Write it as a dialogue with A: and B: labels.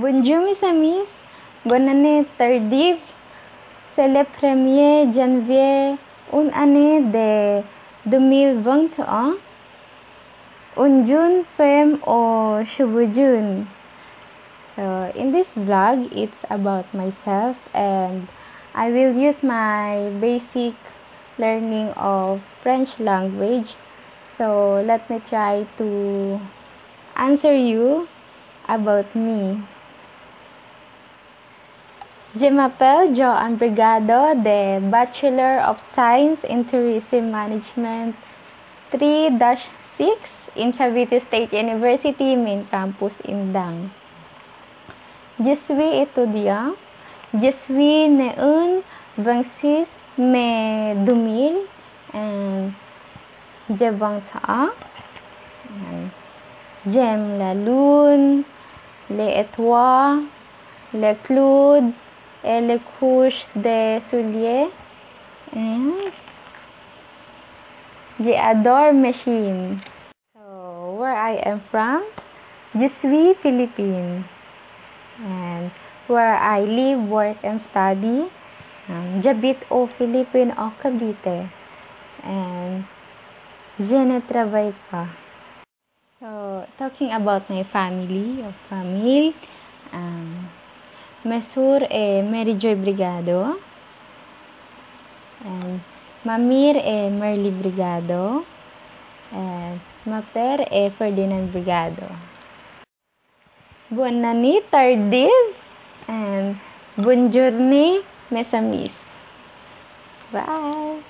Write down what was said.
A: Bonjour mes amis, bonne année tardive. C'est le 1er janvier, une année de 2021. Une jeune femme cheveux jaunes. So, in this vlog, it's about myself and I will use my basic learning of French language. So, let me try to answer you about me. Je m'appelle Joanne Brigado, de Bachelor of Science in Tourism Management 3-6 in Cavite State University, Main Campus, Indang. Je suis étudiant. Je suis né un 26 mai 2000 and j'ai 20 ans. J'aime la lune, les étoiles, les clouds les couches de souliers. And J'adore machine. So, where I am from? Je suis Philippine. And where I live, work, and study? Um, J'habite au Philippines, au Cavite. And je ne travaille pas. So, talking about my family, or family, ma soeur est Mary Joy Brigado. And ma mère est Merly Brigado. And ma père est Ferdinand Brigado. Bonne année tardive and journée mes amis. Bye!